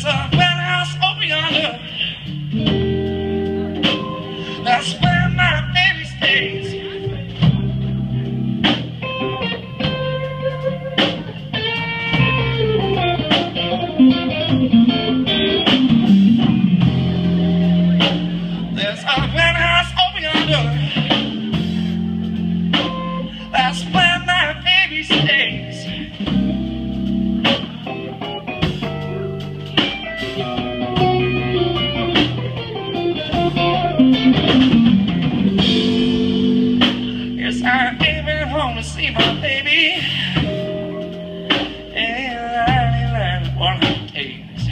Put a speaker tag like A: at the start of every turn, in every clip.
A: sun.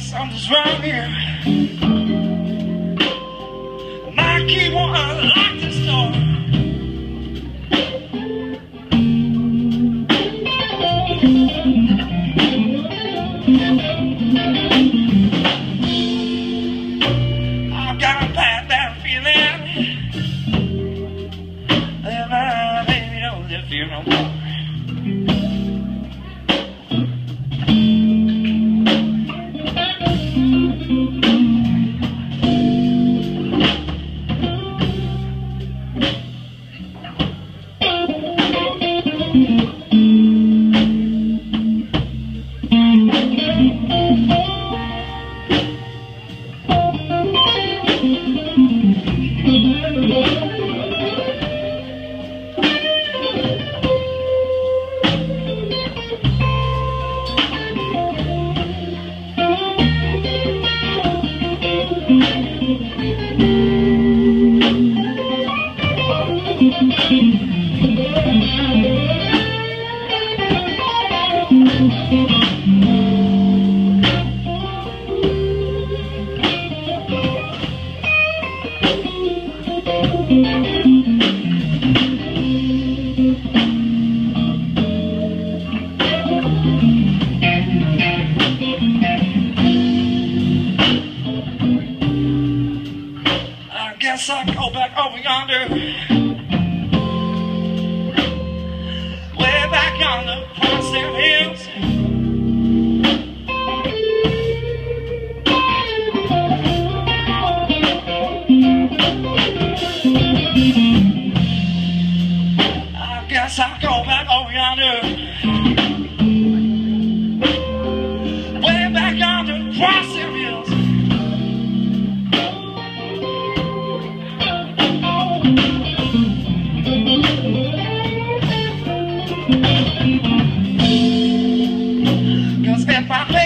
A: something's wrong here. My key won't unlock. Thank you. that go back over yonder. Way back on the them hills. I guess I'll go back over yonder. Way back on the cross parler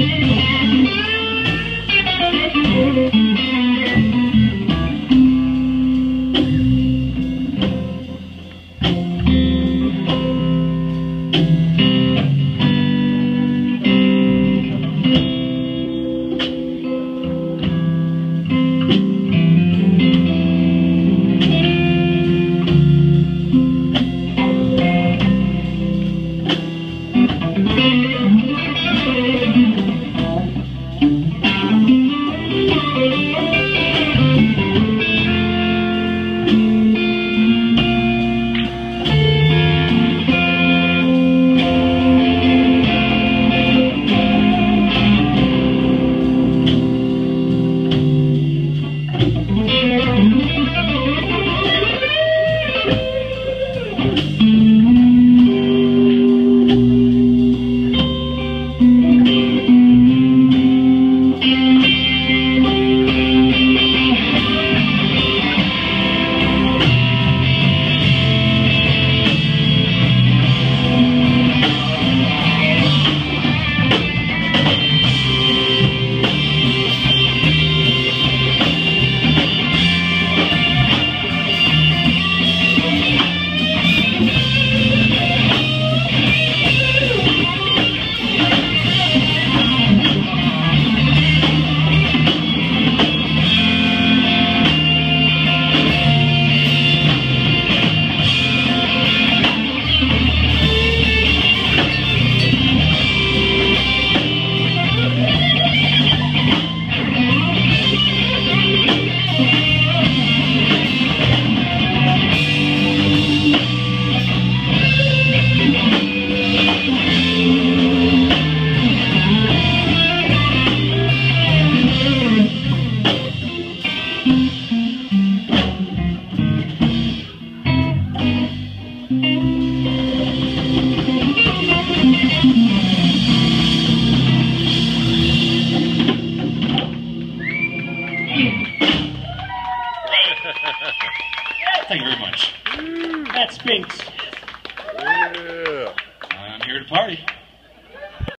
A: Thank you.